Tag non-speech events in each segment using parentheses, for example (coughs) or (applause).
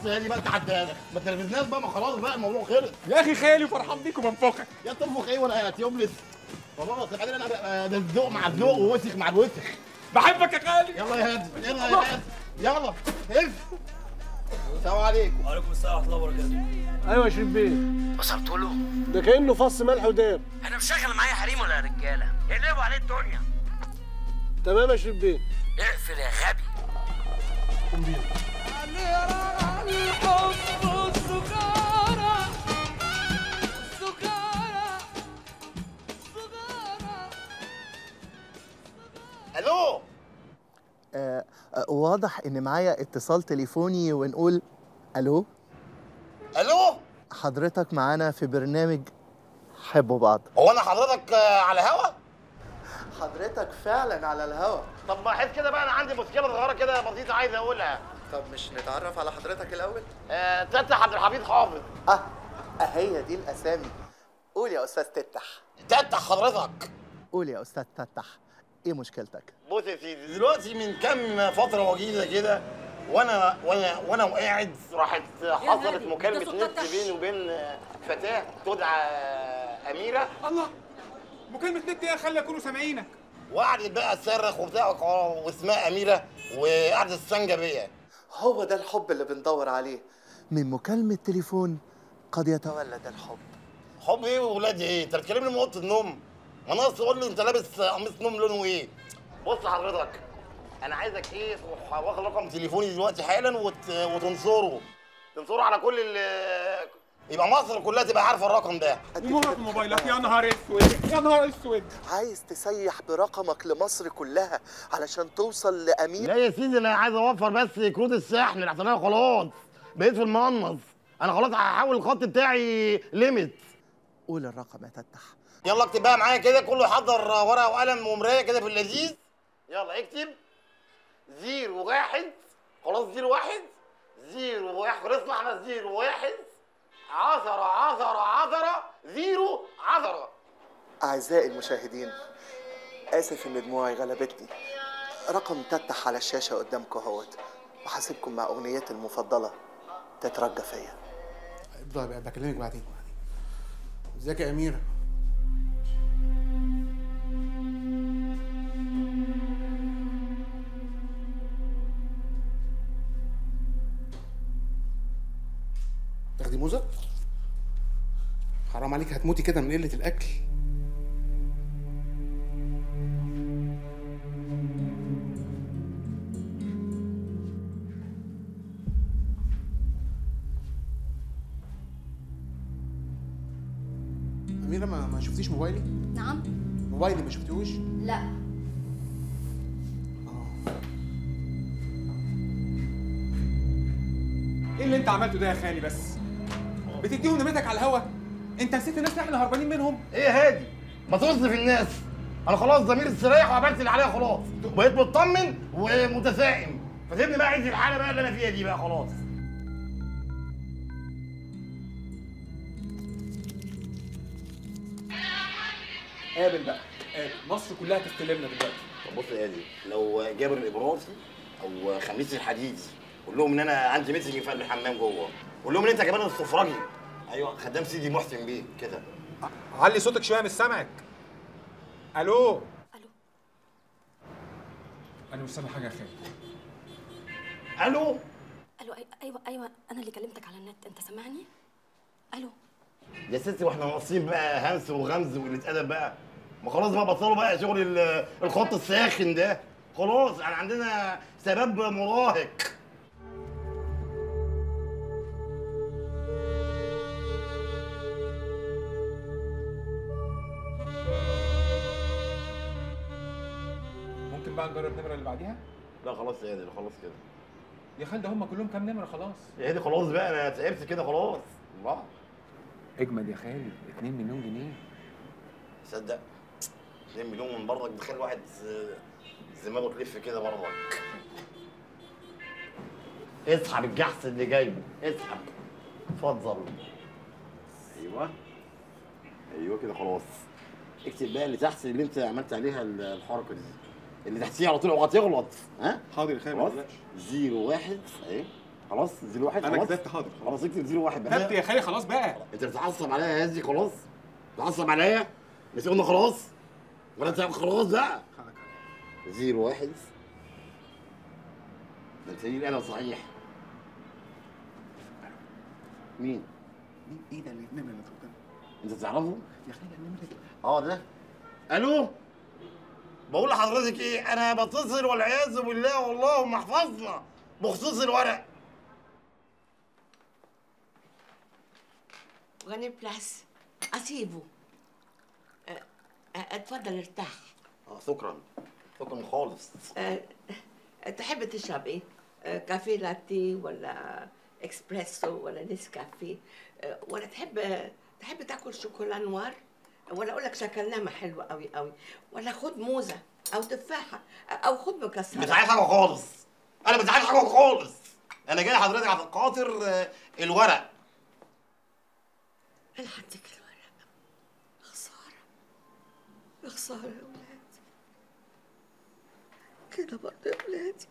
بس هي دي بقى تحت ما تلفزناش بقى ما خلاص بقى الموضوع خلص. يا أخي خالي فرحان بيك وبنفخك يا تنفخ إيه وأنا يوملس خلاص بعدين أنا بقى ده الذوق مع الذوق ووسخ مع الوسخ. بحبك يا خالي. يلا يا هادي يلا يا هادي. يلا هف السلام عليكم. وعليكم السلام ورحمة الله وبركاته. أيوه يا شريف بيه. وصلت له؟ ده كأنه فص ملح وداب. أنا مشغل معايا حريم ولا رجالة؟ يقلبوا عليه الدنيا. تمام يا شريف بيه. اقفل يا غبي. ألو. آه آه، واضح إن معايا اتصال تليفوني ونقول ألو. ألو. حضرتك معانا في برنامج حبوا بعض. هو أنا حضرتك آه، على هوا حضرتك فعلا على الهوا. طب ما احس كده بقى أنا عندي مشكلة صغيرة كده بسيطة عايز أقولها. طب مش نتعرف على حضرتك الأول؟ آه، تفتح عبد الحميد حافظ. آه آه، هي دي الأسامي. قول يا أستاذ تفتح. تفتح حضرتك. قول يا أستاذ تفتح. إيه مشكلتك؟ بص يا سيدي دلوقتي من كام فترة وجيزة كده وأنا وأنا وأنا وقاعد راحت حصلت مكالمة نت. بيني وبين فتاة تدعى أميرة. الله. مكالمة نت إيه خلي يكونوا سامعينك. وقعدت بقى تصرخ وبتاع واسمها أميرة وقعدت تستنجى بيا. هو ده الحب اللي بندور عليه من مكالمة تليفون قد يتولد الحب حب إيه وولاد إيه؟ أنت بتكلمني من أوضة النوم؟ ما ناقص تقول لي أنت لابس قميص نوم لونه إيه؟ بص حضرتك أنا عايزك إيه تروح واخد رقم تليفوني دلوقتي حالا وت... وتنصره تنصره على كل ال يبقى مصر كلها تبقى عارفة الرقم ده. ومهرة في موبايلك يا نهار اسود يا نهار اسود. عايز تسيح برقمك لمصر كلها علشان توصل لأمير لا يا سيدي أنا عايز أوفر بس كروت الشحن لحسن أنا خلاص بقيت في المنص أنا خلاص هحول الخط بتاعي ليميت. قول الرقم يا تفتح يلا اكتب بقى معايا كده كله يحضر ورقة وقلم ومراية كده في اللذيذ. يلا اكتب. zero واحد خلاص zero واحد. zero واحد خلصنا إحنا zero واحد. عشرة عشرة عشرة zero عشرة أعزائي المشاهدين آسف إن دموعي غلبتني. رقم تفتح على الشاشة قدامكم أهوت. وهاسيبكم مع أغنيتي المفضلة. تترجى فيا. بكلمك بعدين. ازيك يا أميرة؟ تاخدي موزه حرام عليك هتموتي كده من قلة الأكل. أميرة ما, ما شفتيش موبايلي؟ نعم. موبايلي ما شفتيهوش؟ لا. إيه اللي أنت عملته ده يا خالي بس؟ بتديهم نمرتك على الهوا؟ انت نسيت الناس اللي إحنا هربانين منهم. إيه هادي؟ ما تصرف الناس. أنا خلاص ضميري استريح وقبلت اللي عليها خلاص. بقيت مطمن ومتسائم. فسيبني بقى عايز الحالة بقى اللي أنا فيها دي بقى خلاص. قابل بقى. قابل مصر كلها تستلمنا دلوقتي. طب بص يا هادي لو جابر الابراهيمي أو خميس الحديدي قول لهم إن أنا عندي meeting في الحمام جوه. قول لهم إن أنت كمان السفراجي أيوه. خدام سيدي محسن بيه كده. علي صوتك شوية مش سامعك. ألو؟ ألو. أنا مش سامع حاجة يا خالي ألو؟ ألو أيوه أيوه أنا اللي كلمتك على النت. أنت سامعني؟ ألو. يا ستي وإحنا ناقصين بقى همس وغمز وقلة ادب بقى. ما خلاص بقى بطلوا بقى شغل ال- الخط الساخن ده. خلاص إحنا عندنا شباب مراهق. بقى نجرب النمره اللي بعديها؟ لا خلاص يا هادي خلاص كده. يا خالد ده هم كلهم كام نمرة؟ خلاص. يا هادي خلاص بقى أنا تعبت كده خلاص. الله. اجمد يا خالي 2 مليون جنيه. تصدق؟ 2 مليون من برضك بتخلي الواحد ز- دماغه تلف كده برضك اسحب الجحس اللي جايبه اسحب اتفضل. أيوه. أيوه كده خلاص. اكتب بقى اللي تحت اللي انت عملت عليها ال- الحركة دي. اللي تحتيه على طول اوعى تغلط ها؟ حاضر يا خالد zero واحد اهي خلاص zero واحد خلاص. كتبت حاضر. خلاص اكتب zero واحد كتبت بقى يا خالي خلاص بقى. انت بتتعصب عليا يا هزي خلاص. بتتعصب عليا؟ مش قلنا خلاص. ولا انت خلاص بقى. zero واحد. ده انت أنا صحيح؟ مين؟ مين إيه ده اللي النمر اللي قدام انت تعرفه؟ يا خالي النمر اللي آه ده. ألو؟ بقول لحضرتك إيه؟ أنا بتصل والعياذ بالله والله ما حفظنا بخصوص الورق. غني بلاس أسيبه. أه، اتفضل ارتاح. آه شكرا. شكرا خالص. أه، تحب تشرب إيه؟ أه، كافيه لاتيه ولا إكسبريسو ولا نسكافيه؟ ولا تحب تحب تاكل شوكولا نوار ولا أقول لك شكلنامه حلوة قوي قوي ولا خد موزة أو تفاحة أو خد مش مكسرات عايز حاجة خالص. أنا مش عايز حاجة خالص. أنا جاي لحضرتك عشان خاطر آه، الورق. أنا هديك الورق. خسارة. يا خسارة يا ولاد كده برضه يا ولادي.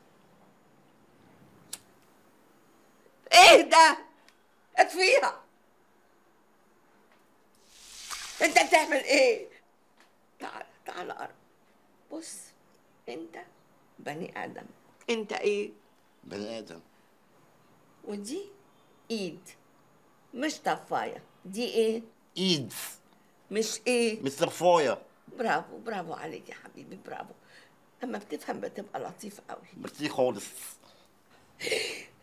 إيه ده؟ اطفيها. انت بتعمل إيه؟ تعال تعال قرب بص انت بني آدم. انت إيه؟ بني آدم. ودي ايد مش طفاية. دي إيه؟ ايد. مش إيه؟ مش صفايه برافو برافو عليك يا حبيبي برافو. اما بتفهم بتبقى لطيف قوي. ميرسي خالص. (laughs)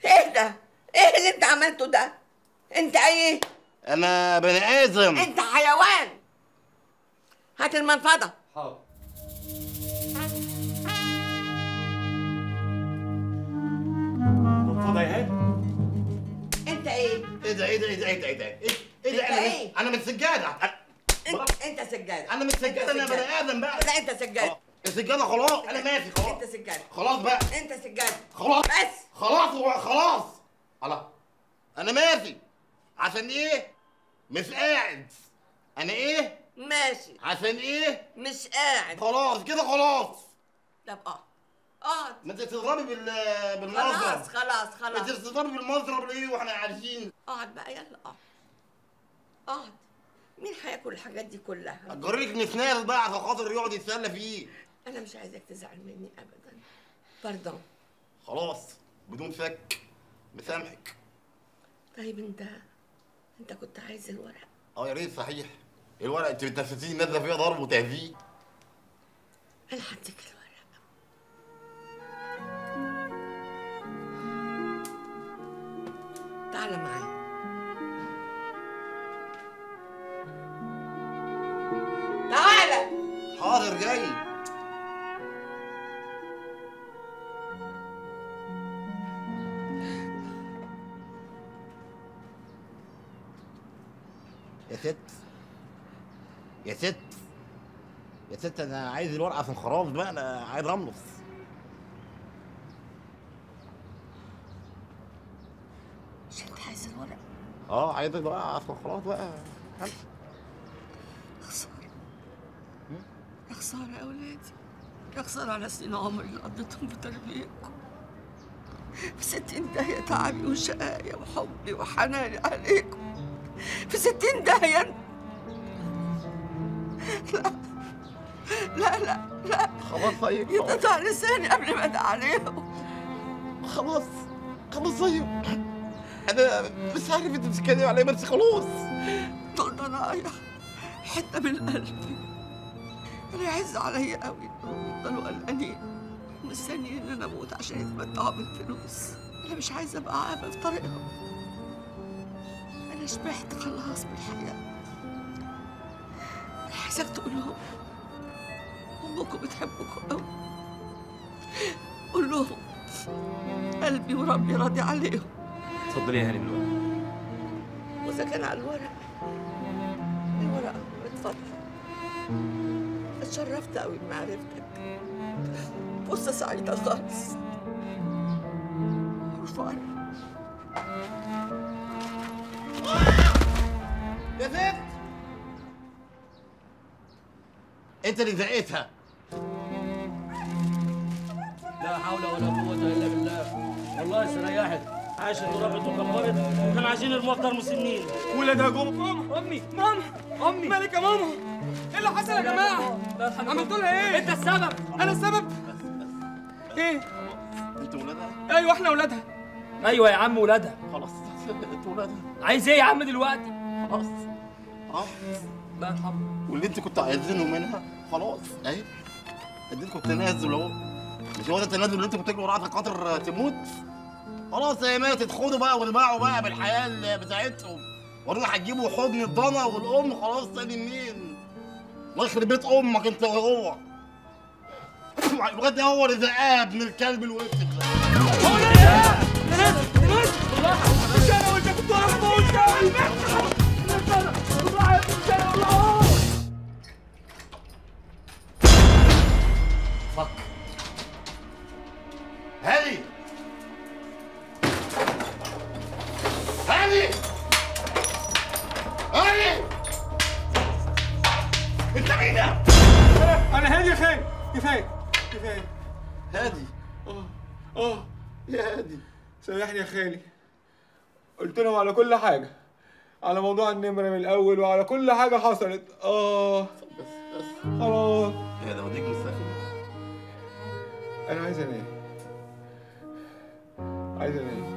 إيه ده؟ إيه اللي انت عملته ده؟ انت إيه؟ أنا بني آدم. أنت حيوان. هات المنفضة. حاضر. منفضة يا هادي. أنت إيه؟ إيه ده إيه ده إيه ده إيه ده إيه ده إيه إيه ده أنت أنا إيه؟ أنا من سجادة. انت أنت سجادة. أنا من سجادة أنا بني آدم بقى. لا أنت سجادة. السجادة خلاص أنا ماشي خلاص. أنت سجادة. خلاص بقى. أنت سجادة. خلاص. بس. خلاص خلاص. الله أنا ماشي. عشان إيه؟ مش قاعد. أنا إيه؟ ماشي. عشان إيه؟ مش قاعد. خلاص كده خلاص. طب آه. اقعد ما أنت تضربي بال خلاص بالمضرب خلاص. أنت خلاص بتضربي بالمضرب ليه وإحنا عارفين. اقعد بقى يلا اقعد. اقعد. مين هياكل الحاجات دي كلها؟ اجري لك نسناس بقى عشان خاطر يقعد يتسلى فيه. أنا مش عايزاك تزعل مني ابدا. باردون خلاص بدون فك مسامحك طيب أنت انت كنت عايز الورق. آه يا ريت صحيح. الورق انت بتنفسيني نازله فيها ضرب وتهزيق أنا هديك الورق. تعال معايا. يا ست أنا عايز الورقة عشان خلاص بقى أنا عايز املص مش انت عايز الورق آه عايز الورقه عشان خلاص بقى. خسارة. يا خسارة يا أولادي. يا خسارة على سنين عمري اللي قضيتهم بتربيتكم في ستين داهية تعبي وشقايا وحبي وحناني عليكم. في ستين داهية. لا. لا لا لا. خلاص طيب يتقطع لساني قبل ما ادعي عليهم خلاص خلاص طيب. أنا مش عارف إنت بتتكلم على إيه بس خلاص دول ضنايا حتة من قلبي. أنا يعز عليا قوي يفضلوا قلقانين مستنيين إن أنا أموت عشان يتمتعوا بالفلوس. أنا مش عايزة أبقى عابة في طريقهم أنا شبعت خلاص بالحياة. أنا عايزاك تقول لهم أمكم بتحبكم قوي. قول لهم قلبي وربي راضي عليهم. اتفضلي يا هاني بالورق وإذا كان على الورق الورقة اتفضل. اتشرفت قوي بمعرفتك. فرصة سعيدة خالص. رفعت يا ست انت اللي زقتها حول ولا قوة إلا بالله. والله استريحت عاشت وربت وكبرت وكان عايزين دار مسنين. ولادها جم ماما أمي. ماما. أمي. مالك يا ماما. إيه اللي حصل يا جماعة؟ عملتوا لها إيه؟ أنت السبب. أنا السبب. إيه؟ أنت ولادها؟ أيوه إحنا اولادها أيوه يا عم ولادها. خلاص. أنت ولادها. عايز إيه يا عم دلوقتي؟ خلاص. الله يرحمه. واللي أنت كنت عايزينه منها خلاص. أهي. اديتكم التنازل أهو. مش هو ده التنازل اللي انت كنت تجروا وراها خاطر تموت؟ خلاص هي ماتت خدوا بقى وارمعوا بقى بالحياة اللي بتاعتهم. وروح هتجيبوا حضن الضنا والام خلاص تاني منين؟ الله يخرب بيت أمك انت وهو. (coughs) الواد ده هو اللي زقاه ابن الكلب الوسخ ده. فك على كل حاجة. على موضوع النمره من الأول وعلى كل حاجة حصلت. آه. خلاص. يا ده وديك مستخدم. أنا عايز أنام. عايز أنام.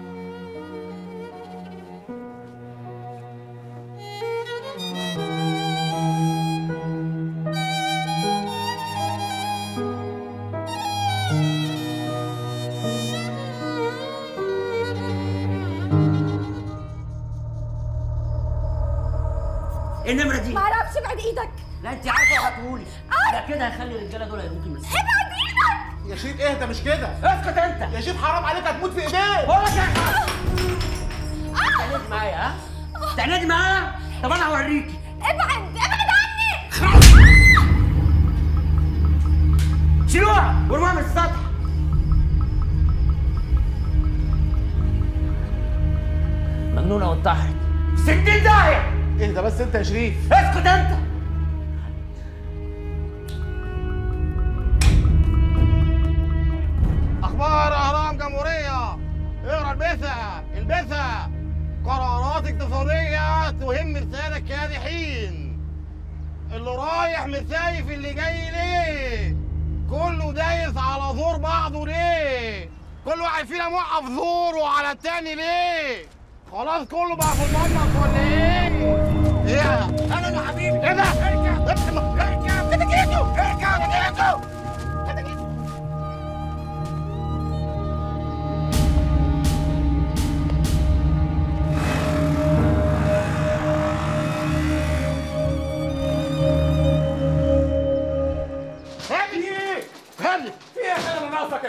النمرة دي؟ معرفش ابعد إيدك. لا أنت عارفة هتقولي ده كده هيخلي الرجالة دول يموتوا من. ابعد إيدك. يا شيخ اهدى مش كده. اسكت أنت. يا شيخ حرام عليك هتموت في إيديك. بقول لك إيه. تعندي معايا ها؟ تعندي معايا؟ طب أنا هوريكي. ابعد ابعد عني. شيلوها. وارموها من السطح. مجنونة وانتحرت. ستين داهيه اهدى بس انت يا شريف. اسكت انت. أخبار اهرام جمهورية. اقرأ البثها البثها قرارات اقتصادية تهم رساله كادحين اللي رايح مسايف اللي جاي ليه؟ كله دايس على زور بعضه ليه؟ كل واحد فينا موقف زوره على التاني ليه؟ خلاص كله بقى في المطبخ ولا إيه؟ إيه أنا يا حبيبي إيه ده اركب اركب اركب انت جيتوا اركب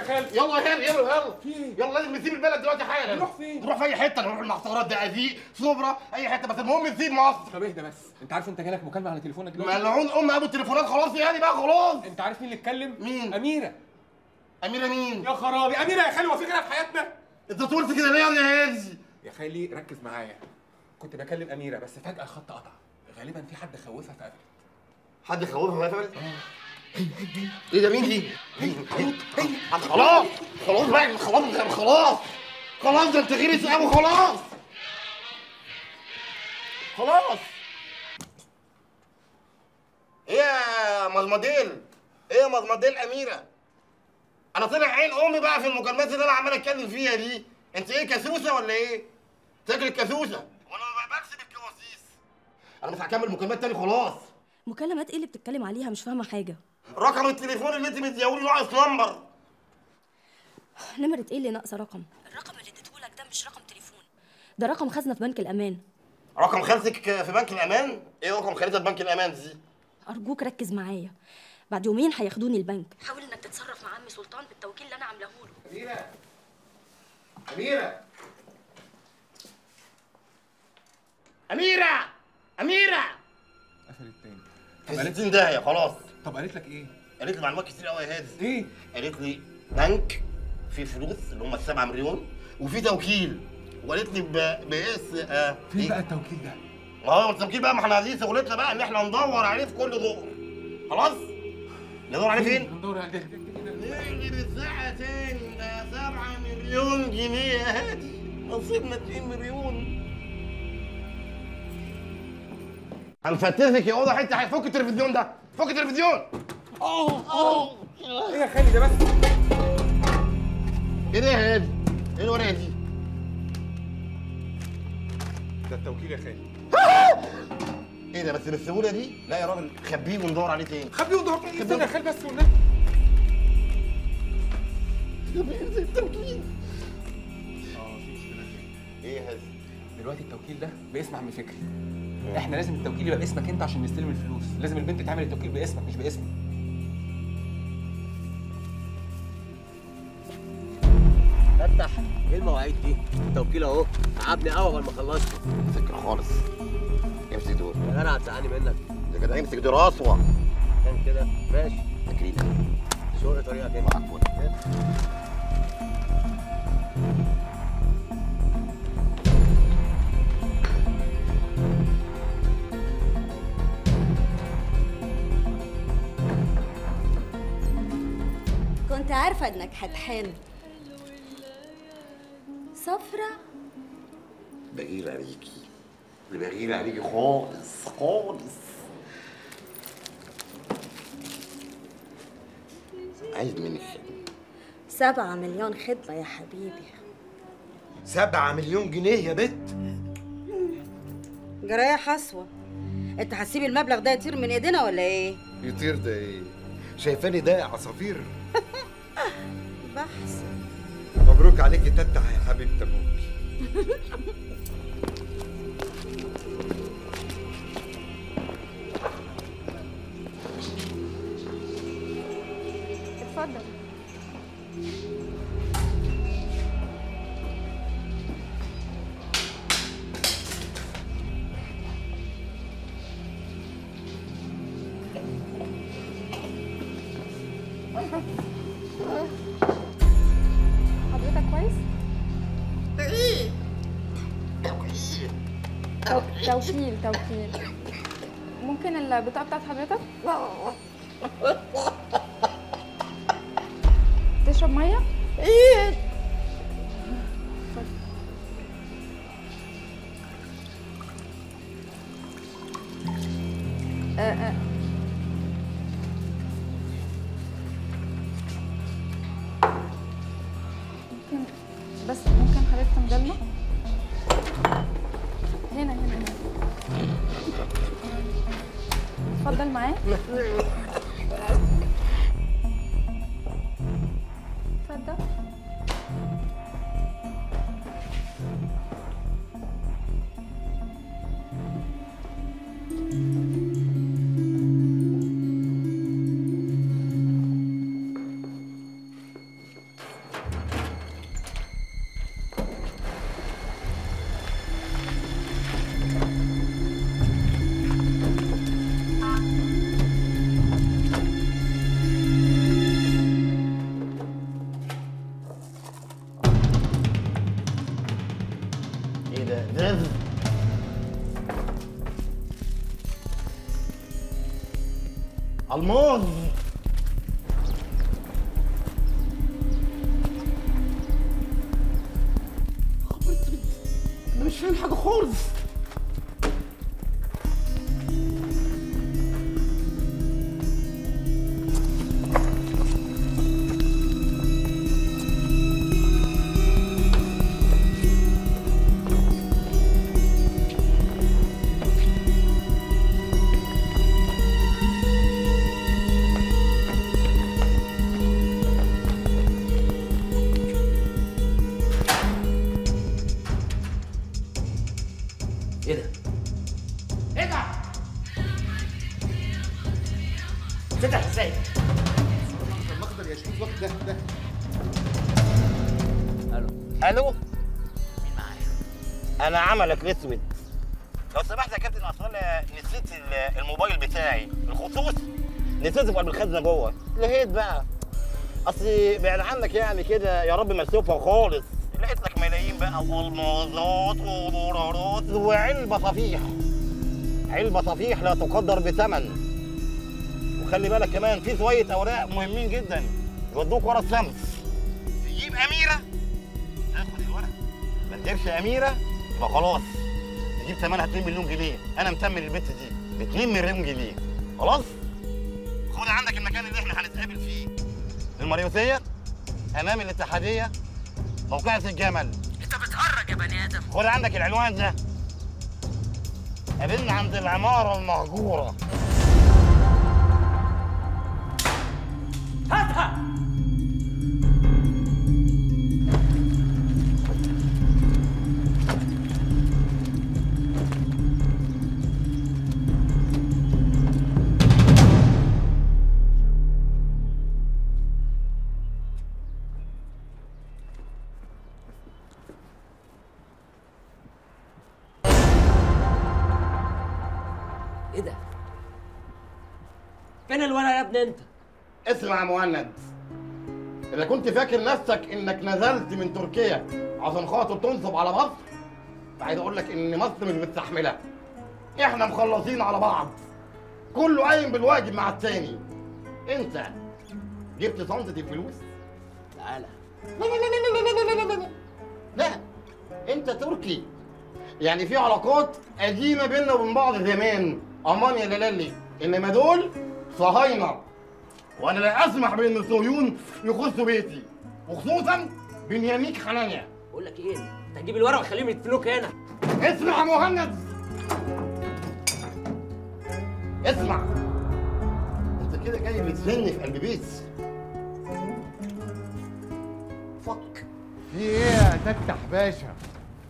خالي يلا يا هادي يلا يلا؟ يلا لازم نسيب البلد دلوقتي حالا نروح؟ نروح في أي حتة نروح المعصرات دقازيق صبرا أي حتة بس المهم نسيب مصر. طب اهدى بس. أنت عارف أنت جالك مكالمة على تليفونك دلوقتي؟ ملعون أم أبو التليفونات خلاص يا هادي بقى خلاص. أنت عارف مين اللي اتكلم؟ مين؟ أميرة. أميرة مين؟ يا خرابي أميرة يا خالي هو في غيرها في حياتنا. أنت طولت كده ليه يا هادي؟ يا خالي ركز معايا. كنت بكلم أميرة بس فجأة الخط قطع. غالبا في حد خوفها فقفلت. حد خوفها فندم إيه ده مين دي؟ خلاص خلاص بقى خلاص خلاص. خلاص ده انت غيرس قوي خلاص خلاص. إيه يا مزمديل إيه يا مزمديل أميرة؟ أنا طلع عين أمي بقى في المكالمات اللي أنا عمال أتكلم فيها دي. أنت إيه كسوسة ولا إيه؟ تاكل الكسوسه وأنا بكسب الكواسيس. أنا مش هكمل مكالمات تاني خلاص. مكالمات إيه اللي بتتكلم عليها؟ مش فاهمة حاجة. رقم التليفون اللي أنت مديهولي ناقص number. نمرة إيه اللي ناقصة رقم؟ الرقم مش رقم تليفون. ده رقم خزنة في بنك الأمان. رقم خالتك في بنك الأمان؟ إيه رقم في بنك الأمان دي؟ أرجوك ركز معايا. بعد يومين هياخدوني البنك. حاول إنك تتصرف مع عم سلطان بالتوكيل اللي أنا عاملاه له. أميرة! أميرة! أميرة! أميرة! قفلت تاني. في 60 داهيه خلاص. طب قالت لك إيه؟ قالت لي معلومات كتير قوي يا هادي. إيه؟ قالت لي بنك فيه فلوس اللي هم السبعة مليون. وفي توكيل. وقالت لي ب- باسم آه فين إيه؟ بقى التوكيل ده؟ ما هو التوكيل بقى ما إحنا عايزين شغلتنا بقى إن إحنا ندور عليه في كل ظهر خلاص؟ ندور عليه فين؟ اللي بالساعة تاني ده 7 مليون جنيه يا هادي. نصيبنا 2 مليون. هنفتزك يا أوضة حتة هيفك التلفزيون ده. فك التلفزيون. إيه يا خالي ده بس؟ إيه ده يا هادي؟ إيه الورقة دي؟ ده التوكيل يا خالي. (laughs) إيه ده بس بالسهوله دي؟ لا يا راجل خبيه وندور عليه تاني. خبيه ودور فيه استنى يا خالي بس والنبي. إيه يا؟ دلوقتي التوكيل ده باسم عم فكري إحنا لازم التوكيل يبقى باسمك انت عشان نستلم الفلوس. لازم البنت تعمل التوكيل باسمك مش باسمي. المواعيد دي؟ التوكيل اهو. تعبني قوي قبل ما خلصت. فكر خالص. امسك دول. يا جدع هتزعلني منك. ده كده امسك دول راسوه كان كده. ماشي. فاكرين شغل طريقك انت معفون كنت عارفة إنك هتحن. صفرة بغير عليكي. بغير عليكي خالص خالص. عايز منك خدمة. سبعة مليون خدمة يا حبيبي. سبعة مليون جنيه يا بت. جراية حسوة انت هتسيب المبلغ ده يطير من ايدينا ولا إيه؟ يطير ده إيه؟ شايفاني ده عصافير. (laughs) بحث. مبروك عليكي تتح يا حبيبة أبوك. اتفضل. توكيل توكيل ممكن البطاقة بتاعت حضرتك؟ (laughs) تشرب مية؟ آه، ألماظ. أنا مش فاهم حاجة خالص. ألو؟ مين معايا؟ أنا عملك أسود. لو سمحت يا كابتن أصل أنا نسيت ال- الموبايل بتاعي. الخصوص نسيته في قلب الخزنة جوه. لقيت بقى. أصل بعد عنك يعني كده يا رب ما اشوفها خالص. لقيت لك ملايين بقى. والمازات ودولارات وعلبه صفيح. علبة صفيح لا تقدر بثمن. وخلي بالك كمان في شوية أوراق مهمين جدا. يودوك ورا الشمس. تجيب أميرة؟ تجيبش أميرة؟ يبقى خلاص. تجيب ثمنها 2 مليون جنيه. أنا متمن البت دي. ب 2 مليون جنيه. خلاص؟ خد عندك المكان اللي إحنا هنتقابل فيه. المريوثيه أمام الاتحادية موقعة الجمل. أنت بتهرج يا بني آدم. خد عندك العنوان ده. قابلنا عند العمارة المهجورة. هاتها! ابني انت؟ اسمع يا مهند. إذا كنت فاكر نفسك إنك نزلت من تركيا عشان خاطر تنصب على مصر فعايز أقول لك إن مصر مش مستحملة. إحنا مخلصين على بعض. كله قايم بالواجب مع التاني. أنت جبت صنطة الفلوس تعالى لا لا لا لا لا لا لا لا لا. لا. أنت تركي. يعني في علاقات قديمة بيننا وبين بعض زمان. أمان يا إنما دول صهاينة. وأنا لا أسمح بأن الصهيون يخصوا بيتي وخصوصا بنياميك حنانيا بقول لك إيه؟ أنت هتجيب الورق وخليهم يدفنوك هنا. اسمع يا مهند. اسمع. أنت كده جاي بتزني في قلب بيت فك. في إيه يا تفتح باشا؟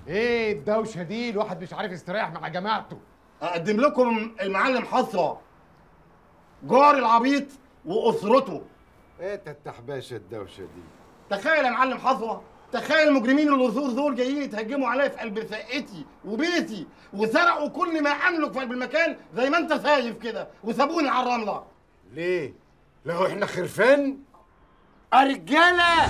إيه الدوشة دي؟ الواحد مش عارف يستريح مع جماعته. أقدم لكم المعلم حصرة. جار العبيط وأسرته. إيه تفتح باشا الدوشة دي؟ تخيل يا معلم حصوه تخيل المجرمين اللصوص دول جايين يتهجموا عليا في قلب شقتي وبيتي وسرقوا كل ما املك في قلب المكان زي ما أنت شايف كده وسابوني على الرملة. ليه؟ لو إحنا خرفان؟ رجاله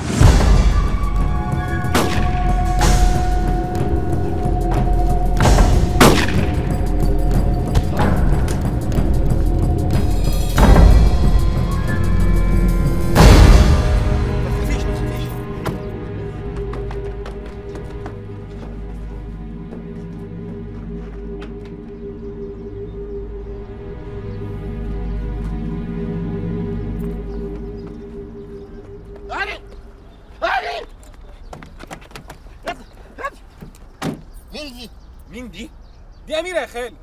mira, es él.